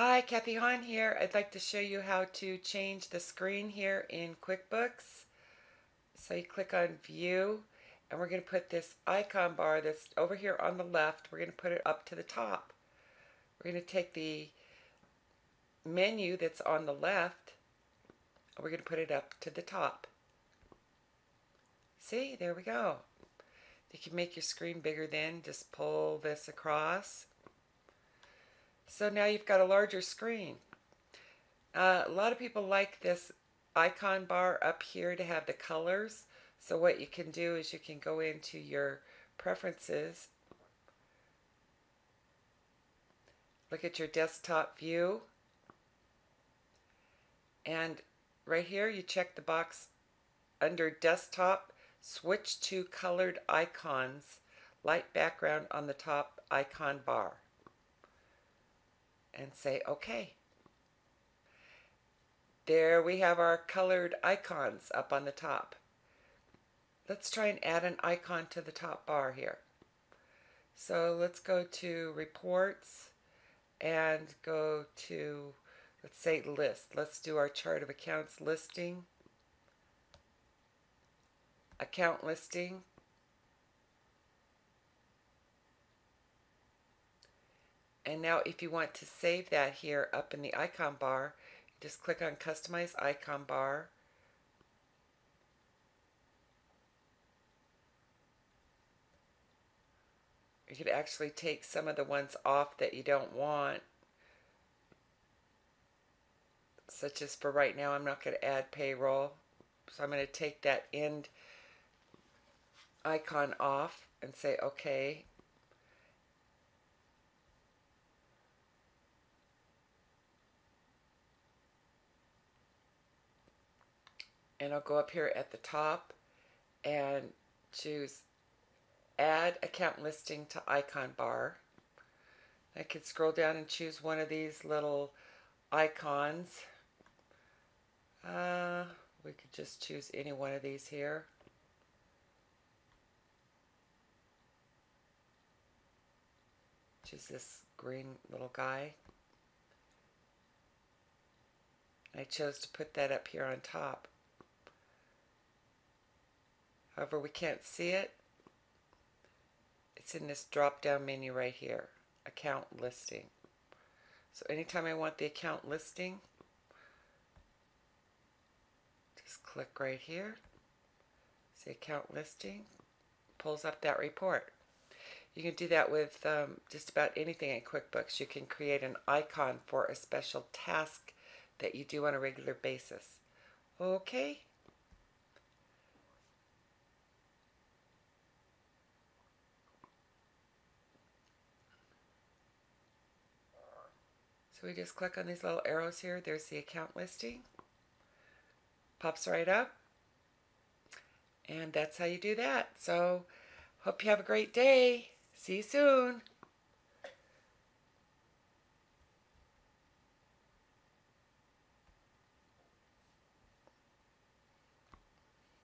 Hi, Kathy Hahn here. I'd like to show you how to change the screen here in QuickBooks. So you click on View, and we're going to put this icon bar that's over here on the left, we're going to put it up to the top. We're going to take the menu that's on the left, and we're going to put it up to the top. See, there we go. You can make your screen bigger then, just pull this across so now you've got a larger screen. Uh, a lot of people like this icon bar up here to have the colors. So what you can do is you can go into your preferences, look at your desktop view, and right here you check the box under desktop, switch to colored icons, light background on the top icon bar and say OK. There we have our colored icons up on the top. Let's try and add an icon to the top bar here. So let's go to reports and go to, let's say list. Let's do our chart of accounts listing, account listing, And now if you want to save that here up in the icon bar, just click on Customize Icon Bar. You could actually take some of the ones off that you don't want. Such as for right now, I'm not going to add payroll. So I'm going to take that end icon off and say OK. And I'll go up here at the top and choose add account listing to icon bar. I can scroll down and choose one of these little icons. Uh, we could just choose any one of these here. Choose this green little guy. I chose to put that up here on top. However, we can't see it. It's in this drop down menu right here, account listing. So anytime I want the account listing, just click right here, see account listing, pulls up that report. You can do that with um, just about anything in QuickBooks. You can create an icon for a special task that you do on a regular basis. Okay. So we just click on these little arrows here. There's the account listing. Pops right up. And that's how you do that. So hope you have a great day. See you soon.